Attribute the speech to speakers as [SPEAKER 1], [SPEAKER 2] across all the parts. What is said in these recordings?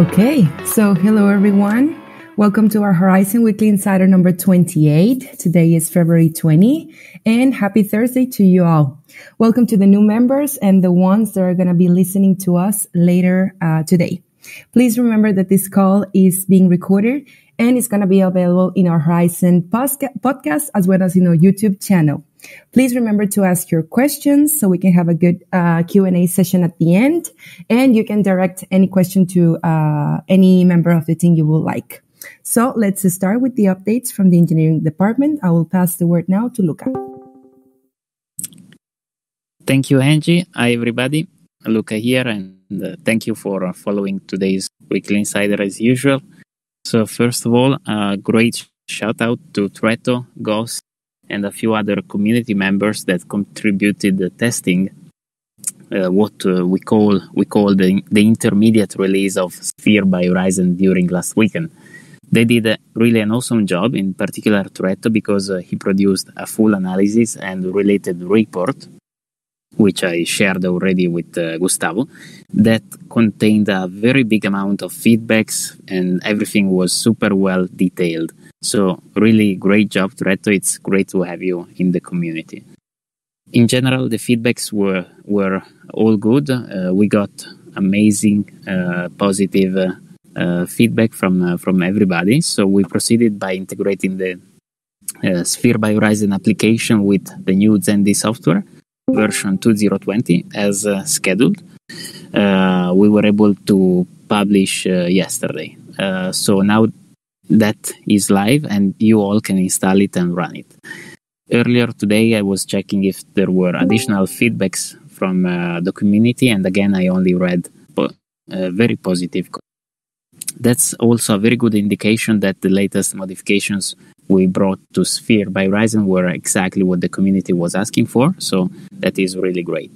[SPEAKER 1] Okay, so hello everyone. Welcome to our Horizen Weekly Insider number 28. Today is February 20 and happy Thursday to you all. Welcome to the new members and the ones that are going to be listening to us later uh, today. Please remember that this call is being recorded and it's going to be available in our Horizen podcast as well as in our YouTube channel. Please remember to ask your questions so we can have a good uh, Q&A session at the end. And you can direct any question to uh, any member of the team you would like. So let's start with the updates from the engineering department. I will pass the word now to Luca.
[SPEAKER 2] Thank you, Angie. Hi, everybody. Luca here, and uh, thank you for uh, following today's Weekly Insider as usual. So, first of all, a great shout out to Tretto, Ghost, and a few other community members that contributed the testing uh, what uh, we call we call the, the intermediate release of Sphere by Horizen during last weekend. They did a, really an awesome job, in particular Tretto, because uh, he produced a full analysis and related report, which I shared already with uh, Gustavo, that contained a very big amount of feedbacks and everything was super well detailed. So really great job, Tretto. It's great to have you in the community. In general, the feedbacks were were all good. Uh, we got amazing, uh, positive uh, uh feedback from uh, from everybody. So we proceeded by integrating the uh, Sphere by Horizen application with the new Zendy software version 2020 as scheduled. we were able to publish yesterday. so now that is live and you all can install it and run it. Earlier today, I was checking if there were additional feedbacks from uh, the community, and again, I only read po- uh, very positive. That's also a very good indication that the latest modifications we brought to Sphere by Horizen were exactly what the community was asking for, so that is really great.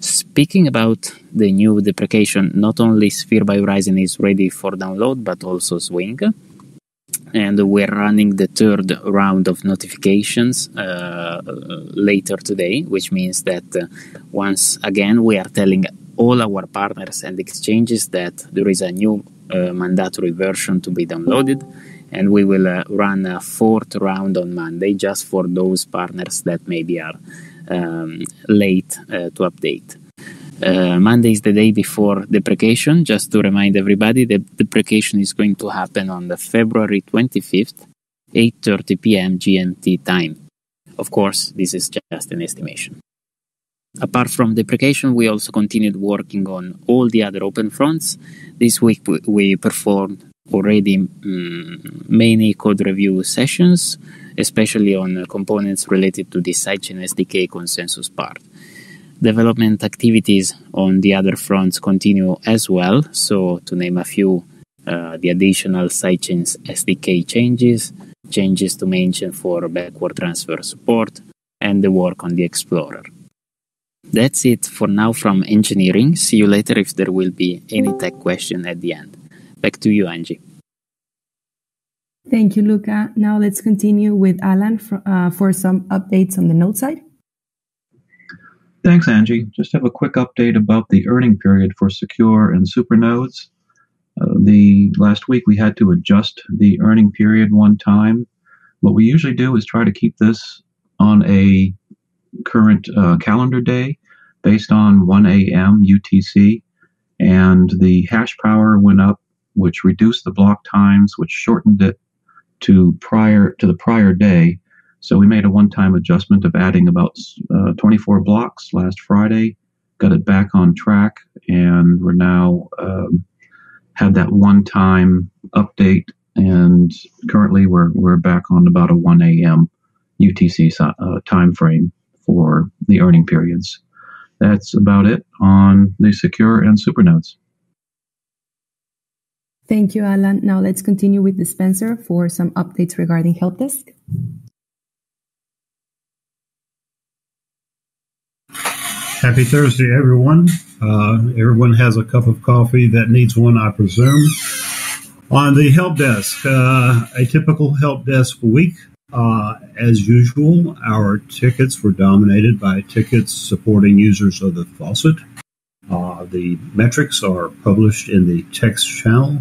[SPEAKER 2] Speaking about the new deprecation, not only Sphere by Horizen is ready for download, but also Swing and we're running the third round of notifications uh, later today, which means that uh, once again we are telling all our partners and exchanges that there is a new uh, mandatory version to be downloaded, and we will uh, run a fourth round on Monday just for those partners that maybe are um, late uh, to update. Uh, Monday is the day before deprecation. Just to remind everybody, the deprecation is going to happen on the February 25th, 8:30 p.m. GMT time. Of course, this is just an estimation. Apart from deprecation, we also continued working on all the other open fronts. This week we performed already um, many code review sessions, especially on components related to the sidechain SDK consensus part. Development activities on the other fronts continue as well. So, to name a few, uh, the additional sidechains SDK changes, changes to mention for backward transfer support, and the work on the Explorer. That's it for now from engineering. See you later if there will be any tech question at the end. Back to you, Angie.
[SPEAKER 1] Thank you, Luca. Now let's continue with Alan for, uh, for some updates on the node side.
[SPEAKER 3] Thanks, Angie. Just have a quick update about the earning period for secure and supernodes. Uh, the last week we had to adjust the earning period one time. What we usually do is try to keep this on a current uh, calendar day based on 1 a.m. UTC, and the hash power went up, which reduced the block times, which shortened it to prior to the prior day. So we made a one-time adjustment of adding about uh, 24 blocks last Friday, got it back on track, and we're now um, had that one-time update, and currently we're we're back on about a 1 a.m. UTC uh, time frame for the earning periods. That's about it on the secure and super nodes.
[SPEAKER 1] Thank you, Alan. Now let's continue with the Spencer for some updates regarding help desk.
[SPEAKER 4] Happy Thursday, everyone. Uh, everyone has a cup of coffee that needs one, I presume. On the help desk, uh, a typical help desk week. Uh, as usual, our tickets were dominated by tickets supporting users of the faucet. Uh, the metrics are published in the text channel,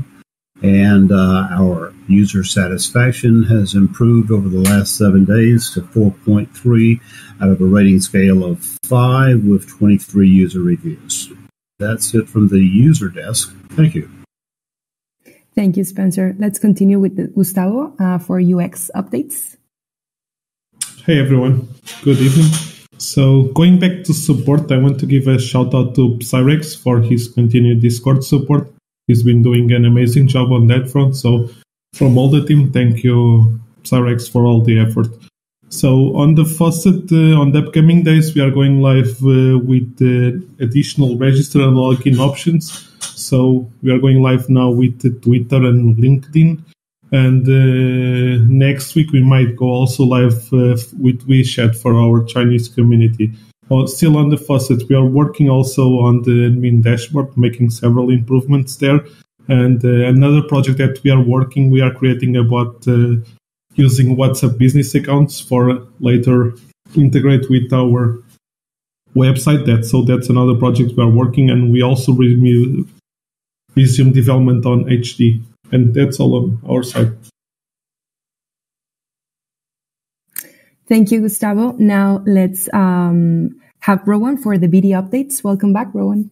[SPEAKER 4] and uh, our user satisfaction has improved over the last seven days to 4.3 out of a rating scale of 5 with 23 user reviews. That's it from the user desk. Thank you.
[SPEAKER 1] Thank you, Spencer. Let's continue with Gustavo uh, for UX updates.
[SPEAKER 5] Hey, everyone. Good evening. So going back to support, I want to give a shout out to Cyrex for his continued Discord support. He's been doing an amazing job on that front. So from all the team, thank you, Cyrex, for all the effort. So on the faucet, uh, on the upcoming days, we are going live uh, with uh, additional register and login options. So we are going live now with Twitter and LinkedIn. And uh, next week we might go also live uh, with WeChat for our Chinese community. Uh, still on the faucet, we are working also on the admin dashboard, making several improvements there. And uh, another project that we are working, we are creating about uh, using WhatsApp business accounts for later integrate with our website. That so that's another project we are working, and we also resume, resume development on HD. And that's all on our side.
[SPEAKER 1] Thank you, Gustavo. Now let's um, have Rowan for the BD updates. Welcome back, Rowan.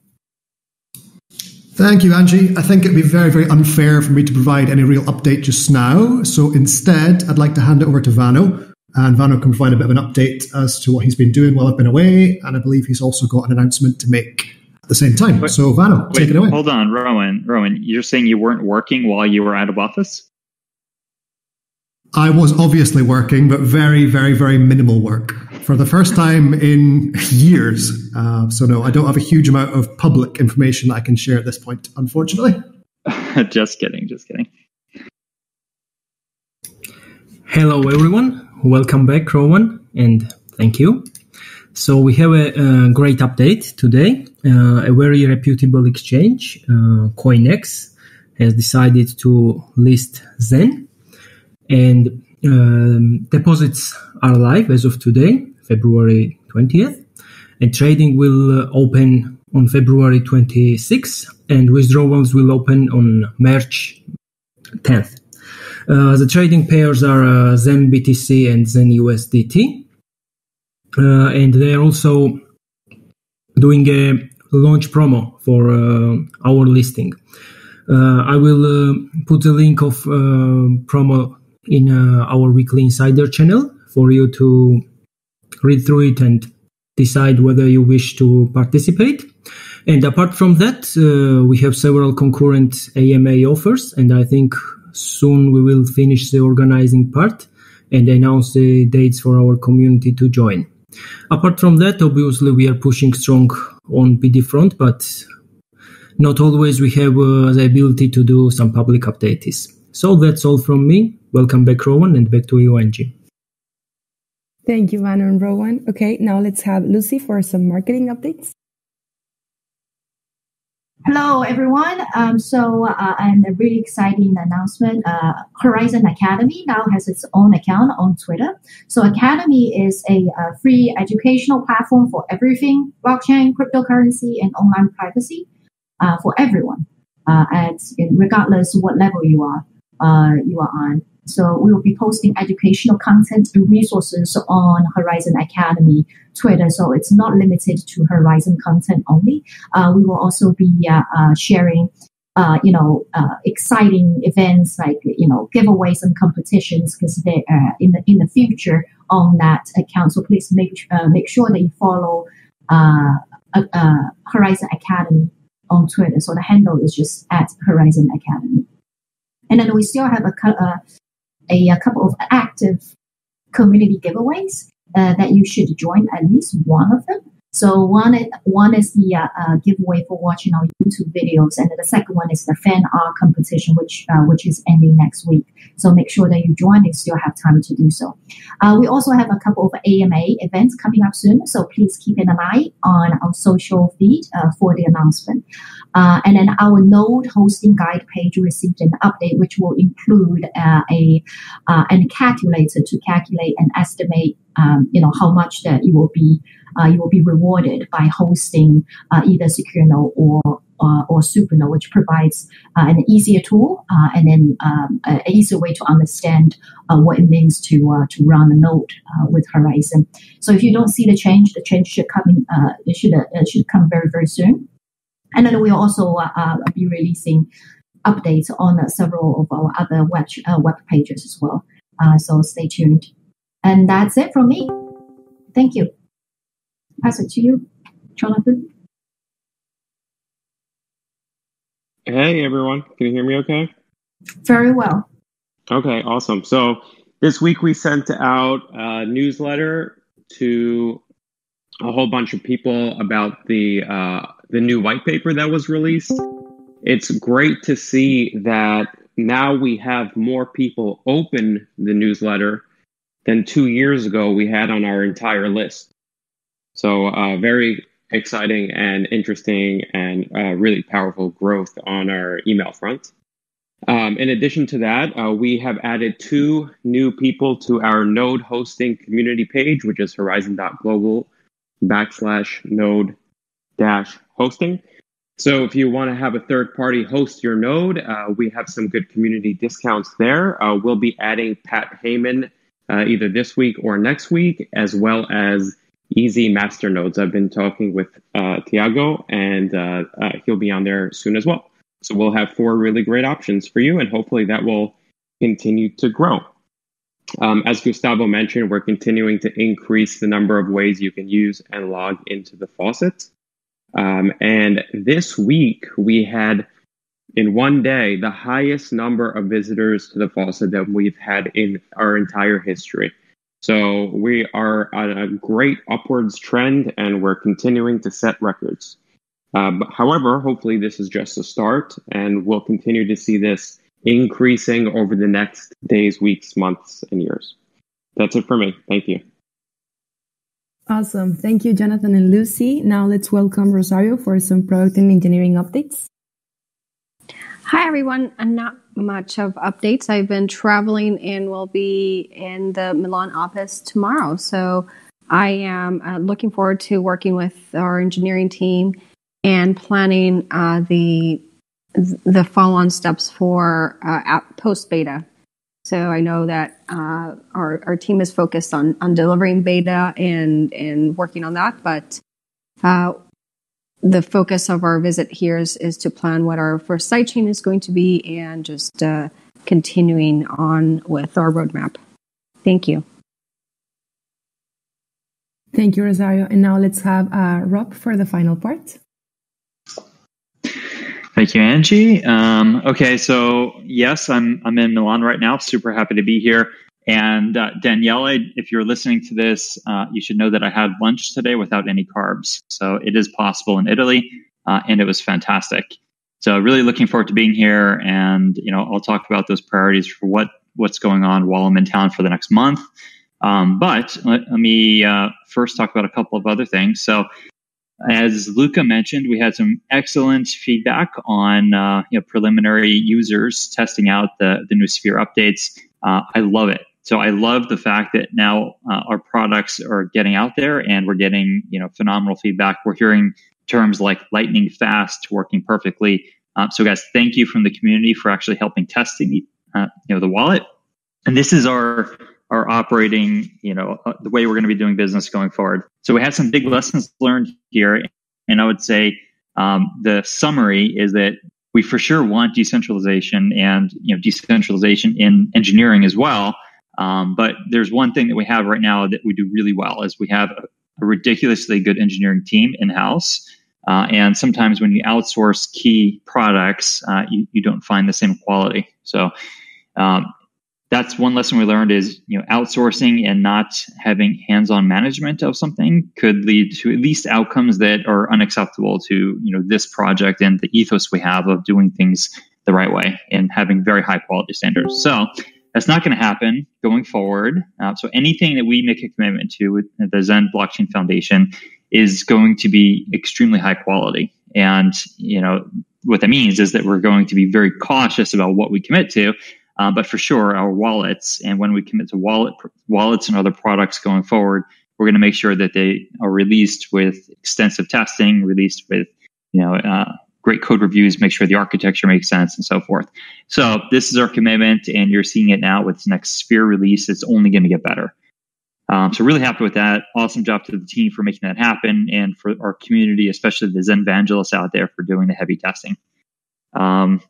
[SPEAKER 6] Thank you, Angie. I think it'd be very, very unfair for me to provide any real update just now. So instead, I'd like to hand it over to Vano. And Vano can provide a bit of an update as to what he's been doing while I've been away. And I believe he's also got an announcement to make at the same time. Wait, so, Vano, wait, take it away.
[SPEAKER 7] Hold on, Rowan. Rowan, you're saying you weren't working while you were out of office?
[SPEAKER 6] I was obviously working, but very, very, very minimal work for the first time in years. Uh, so, no, I don't have a huge amount of public information I can share at this point, unfortunately.
[SPEAKER 7] just kidding, just kidding.
[SPEAKER 8] Hello, everyone. Welcome back, Rowan, and thank you. So we have a, a great update today. Uh, a very reputable exchange, uh, CoinEx, has decided to list Zen, and um, deposits are live as of today, February 20th, and trading will uh, open on February 26th, and withdrawals will open on March 10th. Uh, the trading pairs are uh, Zen BTC and Zen USDT uh, and they are also doing a launch promo for uh, our listing. Uh, I will put the link of promo in our weekly insider channel for you to read through it and decide whether you wish to participate. And apart from that, uh, we have several concurrent AMA offers, and I think soon we will finish the organizing part and announce the dates for our community to join. Apart from that, obviously we are pushing strong on BD front, but not always we have uh, the ability to do some public updates. So that's all from me. Welcome back, Rowan, and back to you, Angie.
[SPEAKER 1] Thank you, Vano and Rowan. Okay, now let's have Lucy for some marketing updates.
[SPEAKER 9] Hello, everyone. Um, so, uh, and a really exciting announcement. Uh, Horizen Academy now has its own account on Twitter. So, Academy is a, a uh, free educational platform for everything blockchain, cryptocurrency, and online privacy uh, for everyone, uh, at regardless what level you are you are on. So we will be posting educational content and resources on Horizen Academy Twitter. So it's not limited to Horizen content only. Uh, we will also be uh, uh, sharing. Uh, you know, uh, exciting events like you know giveaways and competitions because they are uh, in the in the future on that account. So please make make sure that you follow Horizen Academy on Twitter. So the handle is just at Horizen Academy. And then we still have a, a, a couple of active community giveaways uh, that you should join at least one of them. So one is, one is the uh, uh, giveaway for watching our YouTube videos, and the second one is the fan art competition, which uh, which is ending next week. So make sure that you join; you still have time to do so. Uh, we also have a couple of AMA events coming up soon, so please keep an eye on our social feed uh, for the announcement. Uh, and then our Node hosting guide page received an update, which will include a an calculator to calculate and estimate, um, you know, how much that you will be you will be rewarded by hosting uh, either secure node or uh, or Supernode, which provides uh, an easier tool uh, and then um, an easier way to understand uh, what it means to uh, to run a node uh, with Horizen. So if you don't see the change, the change should come in, it should it should come very very soon. And then we'll also be releasing updates on several of our other web web pages as well. so stay tuned. And that's it from me. Thank you. Pass it to you, Jonathan.
[SPEAKER 10] Hey everyone, can you hear me okay?
[SPEAKER 9] Very well.
[SPEAKER 10] Okay, awesome. So this week we sent out a newsletter to a whole bunch of people about the uh, the new white paper that was released. It's great to see that now we have more people open the newsletter than two years ago we had on our entire list. So uh, very exciting and interesting and uh, really powerful growth on our email front. Um, in addition to that, uh, we have added two new people to our node hosting community page, which is horizen.global backslash node dash hosting. So if you want to have a third party host your node, uh, we have some good community discounts there. Uh, we'll be adding Pat Heyman uh, either this week or next week, as well as easy master nodes. I've been talking with uh, Tiago, and uh, uh, he'll be on there soon as well. So we'll have four really great options for you, and hopefully that will continue to grow. Um, as Gustavo mentioned, we're continuing to increase the number of ways you can use and log into the faucet. Um, and this week, we had in one day the highest number of visitors to the faucet that we've had in our entire history. So we are on a great upwards trend and we're continuing to set records. Uh, however, hopefully, this is just a start and we'll continue to see this increasing over the next days, weeks, months, and years. That's it for me. Thank you.
[SPEAKER 1] Awesome. Thank you, Jonathan and Lucy. Now let's welcome Rosario for some product and engineering updates.
[SPEAKER 11] Hi, everyone. And not much of updates. I've been traveling and will be in the Milan office tomorrow. So I am uh, looking forward to working with our engineering team and planning uh, the the follow-on steps for uh, post beta. So I know that uh, our our team is focused on on delivering beta and and working on that, but uh, the focus of our visit here is, is to plan what our first side chain is going to be and just uh, continuing on with our roadmap. Thank you.
[SPEAKER 1] Thank you, Rosario. And now let's have uh, Rob for the final part.
[SPEAKER 7] Thank you, Angie. Um, okay, so yes, I'm I'm in Milan right now. Super happy to be here. And uh, Danielle, if you're listening to this, uh, you should know that I had lunch today without any carbs. So it is possible in Italy, uh, and it was fantastic. So really looking forward to being here, and you know I'll talk about those priorities for what what's going on while I'm in town for the next month. Um, but let, let me uh, first talk about a couple of other things. So as Luca mentioned, we had some excellent feedback on uh, you know, preliminary users testing out the, the new Sphere updates. Uh, I love it. So I love the fact that now uh, our products are getting out there and we're getting you know phenomenal feedback. We're hearing terms like lightning fast, working perfectly. Um, so guys, thank you from the community for actually helping testing uh, you know the wallet. And this is our our operating you know uh, the way we're going to be doing business going forward. So we had some big lessons learned here, and I would say um, the summary is that we for sure want decentralization and you know decentralization in engineering as well. Um, but there's one thing that we have right now that we do really well is we have a, a ridiculously good engineering team in house. Uh, and sometimes when you outsource key products, uh, you, you don't find the same quality. So um, that's one lesson we learned is you know outsourcing and not having hands-on management of something could lead to at least outcomes that are unacceptable to you know this project and the ethos we have of doing things the right way and having very high quality standards. So that's not going to happen going forward. Uh, so anything that we make a commitment to with the Zen Blockchain Foundation is going to be extremely high quality. And you know what that means is that we're going to be very cautious about what we commit to. Uh, but for sure, our wallets and when we commit to wallet wallets and other products going forward, we're going to make sure that they are released with extensive testing, released with you know uh, great code reviews, make sure the architecture makes sense, and so forth. So this is our commitment, and you're seeing it now with this next Sphere release. It's only going to get better. Um, so really happy with that. Awesome job to the team for making that happen, and for our community, especially the Zen evangelists out there, for doing the heavy testing. Um,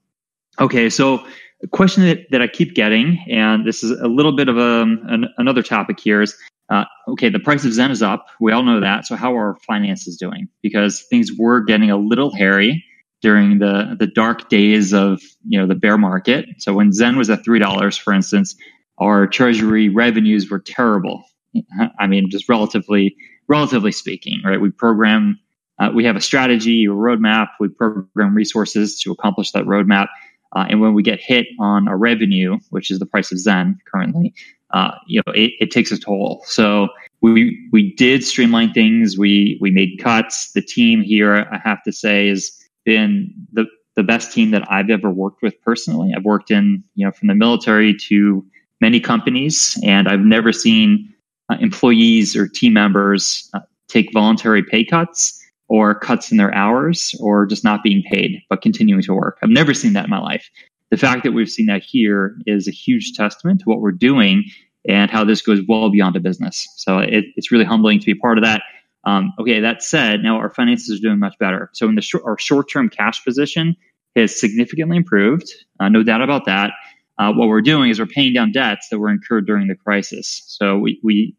[SPEAKER 7] okay, so a question that, that I keep getting, and this is a little bit of a, an, another topic here, is uh, okay, the price of Zen is up. We all know that. So how are our finances doing? Because things were getting a little hairy during the the dark days of you know the bear market. So when Zen was at three dollars, for instance, our treasury revenues were terrible. I mean, just relatively relatively speaking, right? We program, uh, we have a strategy, a roadmap. We program resources to accomplish that roadmap. Uh, and when we get hit on our revenue, which is the price of Zen currently, uh, you know, it, it, takes a toll. So we we did streamline things. We we made cuts. The team here, I have to say, has been the the best team that I've ever worked with personally. I've worked in you know from the military to many companies, and I've never seen uh, employees or team members uh, take voluntary pay cuts or cuts in their hours or just not being paid but continuing to work. I've never seen that in my life. The fact that we've seen that here is a huge testament to what we're doing and how this goes well beyond a business. So it, it's really humbling to be part of that. Um, okay, that said, now our finances are doing much better. So in the sh- our short-term cash position has significantly improved, uh, no doubt about that. Uh, what we're doing is we're paying down debts that were incurred during the crisis. So we, we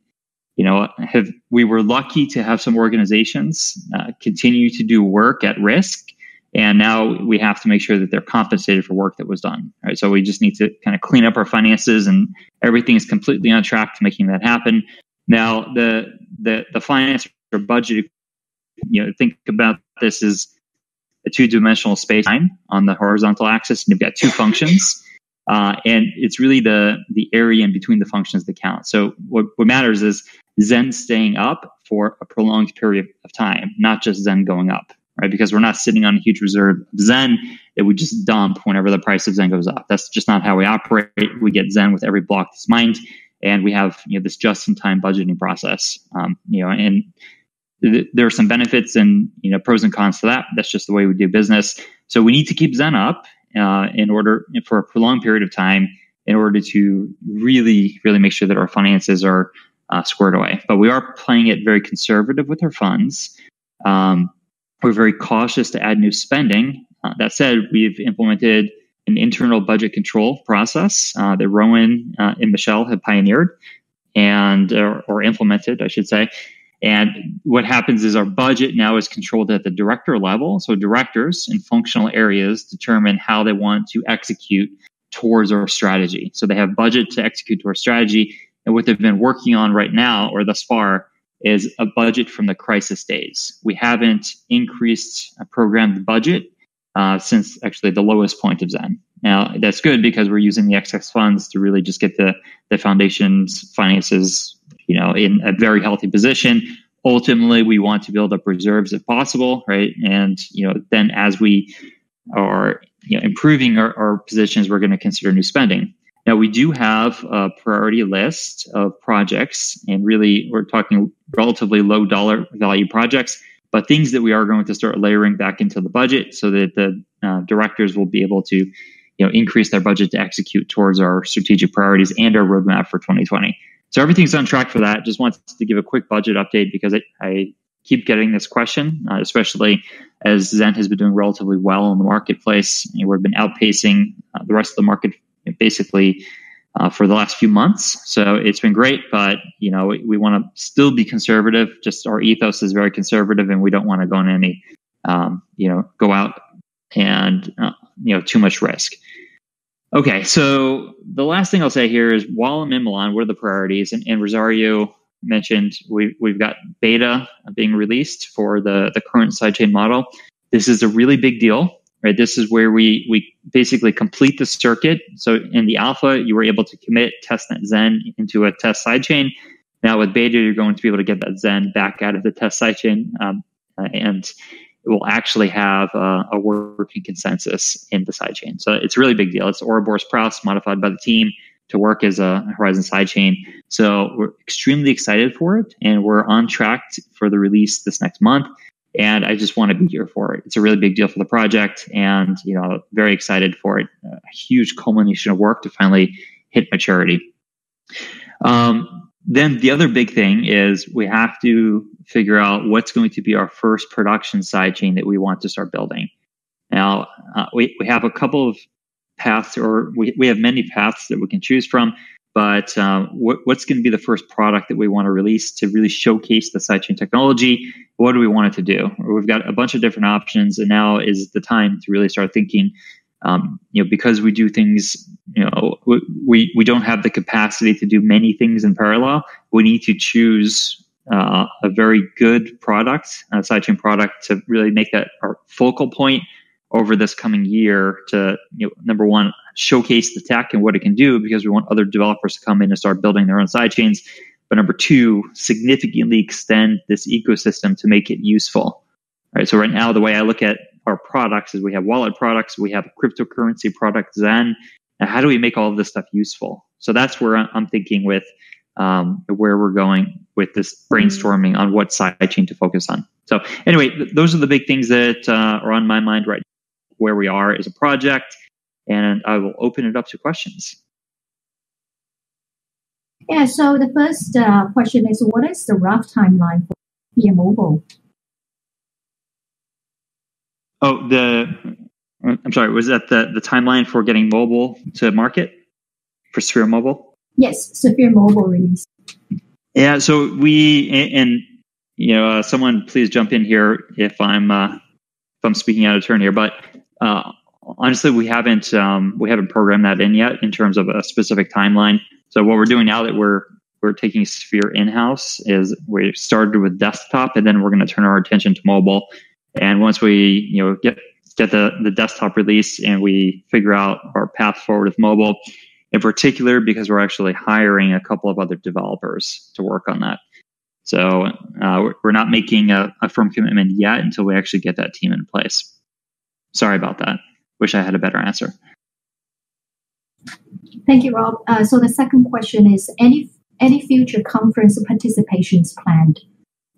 [SPEAKER 7] you know, have we were lucky to have some organizations uh, continue to do work at risk and now we have to make sure that they're compensated for work that was done. Right. So we just need to kind of clean up our finances and everything is completely on track to making that happen. Now the the the finance or budget, you know, think about this as a two-dimensional space time on the horizontal axis, and you've got two functions. Uh, and it's really the the area in between the functions that count. So what, what matters is Zen staying up for a prolonged period of time, not just Zen going up right? Because we're not sitting on a huge reserve of Zen that we just dump whenever the price of Zen goes up. That's just not how we operate. We get Zen with every block that's mined, and we have you know this just-in-time budgeting process. Um, you know, and th- there are some benefits and you know pros and cons to that. That's just the way we do business. So we need to keep Zen up uh, in order for a prolonged period of time in order to really, really make sure that our finances are uh, squared away. But we are playing it very conservative with our funds. Um, we're very cautious to add new spending. Uh, that said, we've implemented an internal budget control process uh, that Rowan uh, and Michelle have pioneered and or, or, implemented, I should say. And what happens is our budget now is controlled at the director level. So directors in functional areas determine how they want to execute towards our strategy. So they have budget to execute to our strategy. And what they've been working on right now or thus far is a budget from the crisis days. We haven't increased a programmed budget uh, since actually the lowest point of Zen. Now that's good because we're using the excess funds to really just get the the foundation's finances, you know, in a very healthy position. Ultimately, we want to build up reserves if possible, right? And you know, then as we are you know, improving our, our positions, we're going to consider new spending. Now, we do have a priority list of projects, and really, we're talking relatively low dollar value projects, but things that we are going to start layering back into the budget so that the uh, directors will be able to you know, increase their budget to execute towards our strategic priorities and our roadmap for 2020. So everything's on track for that. Just wanted to give a quick budget update because I, I keep getting this question, uh, especially as Zen has been doing relatively well in the marketplace. You know, we've been outpacing uh, the rest of the market basically uh, for the last few months. So it's been great, but you know we, we want to still be conservative. Just our ethos is very conservative, and we don't want to go on any um, you know go out and uh, you know too much risk. Okay, so the last thing I'll say here is while I'm in Milan, what are the priorities? And, and Rosario mentioned we, we've got beta being released for the, the current sidechain model. This is a really big deal right? This is where we we basically complete the circuit. So in the alpha, you were able to commit testnet Zen into a test sidechain. Now with beta, you're going to be able to get that Zen back out of the test sidechain, um, uh, and will actually have uh, a working consensus in the sidechain. So it's a really big deal. It's Ouroboros Praos modified by the team to work as a Horizen sidechain. So we're extremely excited for it, and we're on track for the release this next month. And I just want to be here for it. It's a really big deal for the project, and you know, very excited for it. A huge culmination of work to finally hit maturity. Um, then the other big thing is we have to figure out what's going to be our first production sidechain that we want to start building. Now, uh, we, we have a couple of paths, or we, we have many paths that we can choose from. But um, what, what's going to be the first product that we want to release to really showcase the sidechain technology? What do we want it to do? We've got a bunch of different options, and now is the time to really start thinking. Um, you know, because we do things, you know, we we don't have the capacity to do many things in parallel. We need to choose uh, a very good product, a sidechain product, to really make that our focal point over this coming year to you know, number one showcase the tech and what it can do because we want other developers to come in and start building their own sidechains. but number two significantly extend this ecosystem to make it useful All right. so right now the way i look at our products is we have wallet products we have cryptocurrency product zen now how do we make all of this stuff useful so that's where i'm thinking with um, where we're going with this brainstorming on what side chain to focus on so anyway th- those are the big things that uh, are on my mind right now, where we are as a project, and I will open it up to questions.
[SPEAKER 9] Yeah, so the first uh, question is what is the rough timeline for Sphere Mobile?
[SPEAKER 7] Oh, the I'm sorry, was that the, the timeline for getting mobile to market for Sphere Mobile?
[SPEAKER 9] Yes, Sphere Mobile release.
[SPEAKER 7] Yeah, so we and you know, uh, someone please jump in here if I'm uh, if I'm speaking out of turn here, but uh, honestly, we haven't um, we haven't programmed that in yet in terms of a specific timeline. So what we're doing now that we're we're taking Sphere in house is we started with desktop, and then we're going to turn our attention to mobile. And once we you know get get the the desktop release and we figure out our path forward with mobile, in particular because we're actually hiring a couple of other developers to work on that. So uh, we're not making a, a firm commitment yet until we actually get that team in place. Sorry about that. Wish I had a better answer.
[SPEAKER 9] Thank you, Rob. Uh, so the second question is any any future conference participations planned?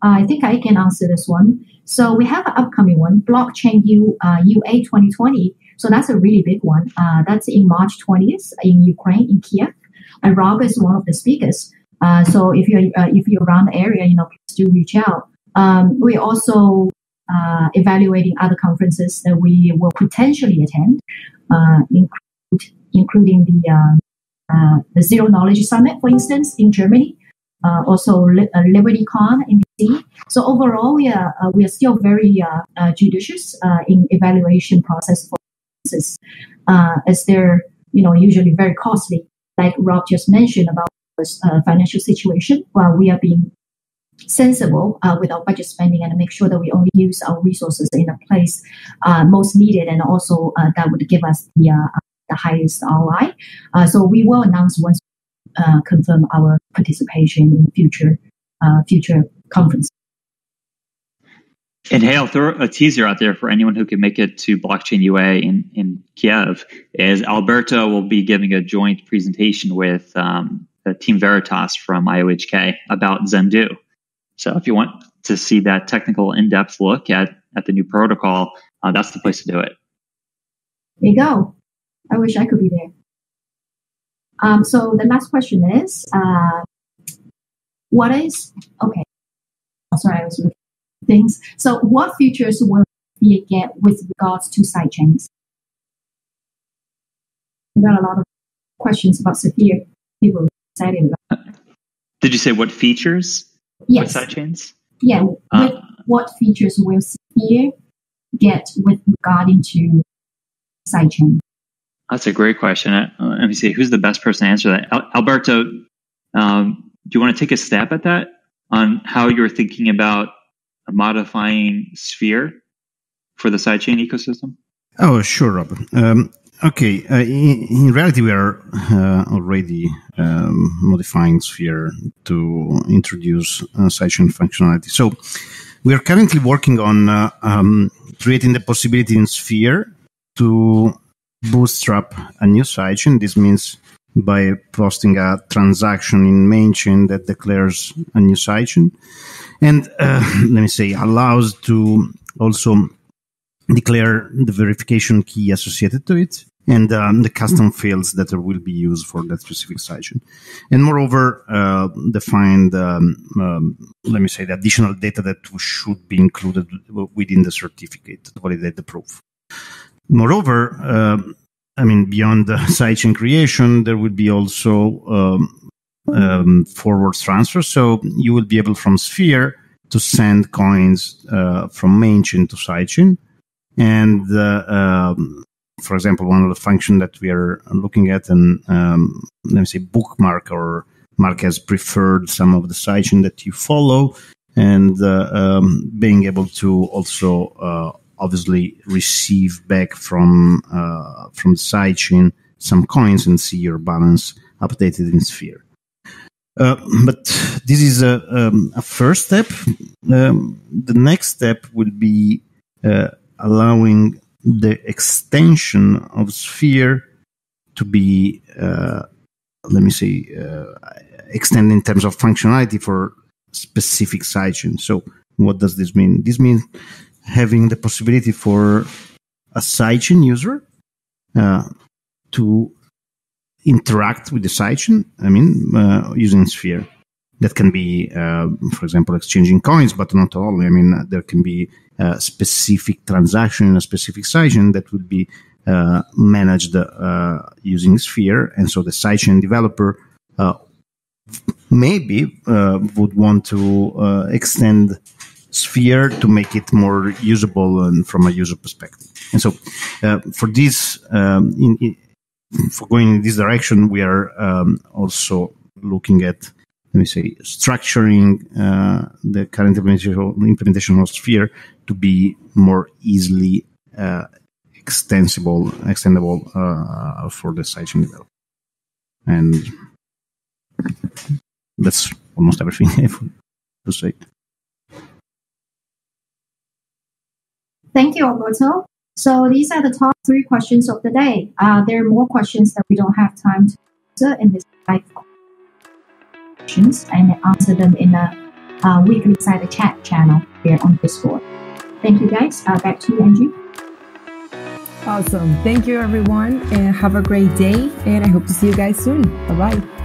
[SPEAKER 9] Uh, I think I can answer this one. So we have an upcoming one, Blockchain U uh, UA 2020. So that's a really big one. Uh, that's in March 20th in Ukraine, in Kiev. And Rob is one of the speakers. Uh, so if you're uh, if you're around the area, you know, please do reach out. Um, we also uh, evaluating other conferences that we will potentially attend, uh, include, including the uh, the Zero Knowledge Summit, for instance, in Germany. Also, Li- LibertyCon in DC. So overall, we are we are still very judicious in evaluation process for conferences, as they're you know usually very costly. Like Rob just mentioned about financial situation, while we are being sensible uh, with our budget spending and make sure that we only use our resources in a place uh, most needed and also uh, that would give us the, uh, the highest ROI. Uh, so we will announce once uh, confirm our participation in future future conference.
[SPEAKER 7] And hey, I'll throw a teaser out there for anyone who can make it to Blockchain UA in, in Kiev. Is Alberto will be giving a joint presentation with um, Team Veritas from IOHK about Zendoo. So if you want to see that technical in-depth look at, at the new protocol, uh, that's the place to do it.
[SPEAKER 9] There you go. I wish I could be there. Um, so the last question is, uh, what is, okay. Sorry, I was looking things. So what features will we get with regards to sidechains? We got a lot of questions about Sphere. People excited about.
[SPEAKER 7] Did you say what features?
[SPEAKER 9] Yes.
[SPEAKER 7] With sidechains?
[SPEAKER 9] Yeah. Uh, what features will Sphere get with regarding to sidechain?
[SPEAKER 7] That's a great question. Uh, let me see. Who's the best person to answer that? Al- Alberto, um, do you want to take a stab at that on how you're thinking about modifying Sphere for the sidechain ecosystem?
[SPEAKER 12] Oh, sure, Rob. Um, Okay, uh, in, in, reality, we are uh, already um, modifying Sphere to introduce uh, sidechain functionality. So we are currently working on uh, um, creating the possibility in Sphere to bootstrap a new sidechain. This means by posting a transaction in main chain that declares a new sidechain. And uh, let me say, allows to also declare the verification key associated to it and um, the custom fields that will be used for that specific sidechain. And moreover, uh, define the, um, um, let me say, the additional data that should be included within the certificate to validate the proof. Moreover, uh, I mean, beyond the sidechain creation, there would be also um, um, forward transfer. So you will be able from Sphere to send coins uh, from main chain to sidechain. And uh, um, for example, one of the functions that we are looking at, and um, let me say bookmark or mark as preferred some of the sidechain that you follow, and uh, um, being able to also uh, obviously receive back from uh, from the sidechain some coins and see your balance updated in Sphere. Uh, but this is a, um, a first step. Um, the next step will be uh, allowing the extension of Sphere to be, uh, let me say, uh, extended in terms of functionality for specific sidechains. So, what does this mean? This means having the possibility for a sidechain user uh, to interact with the sidechain. I mean, uh, using Sphere. That can be, uh, for example, exchanging coins, but not only. I mean, there can be a specific transaction in a specific sidechain that would be uh, managed uh, using Sphere, and so the sidechain developer uh, maybe uh, would want to extend sphere to make it more usable and from a user perspective. And so, uh, for this, um, in, in, for going in this direction, we are um, also looking at, let me say, structuring uh, the current implementation of Sphere to be more easily uh, extensible, extendable uh, for the sidechain developer. And that's almost everything I have to say.
[SPEAKER 9] Thank you, Alberto. So these are the top three questions of the day. Uh, there are more questions that we don't have time to answer in this live questions and answer them in a uh, weekly side chat channel here on Discord. Thank you, guys. Uh, back to you, Angie.
[SPEAKER 1] Awesome. Thank you, everyone, and have a great day. And I hope to see you guys soon. Bye bye.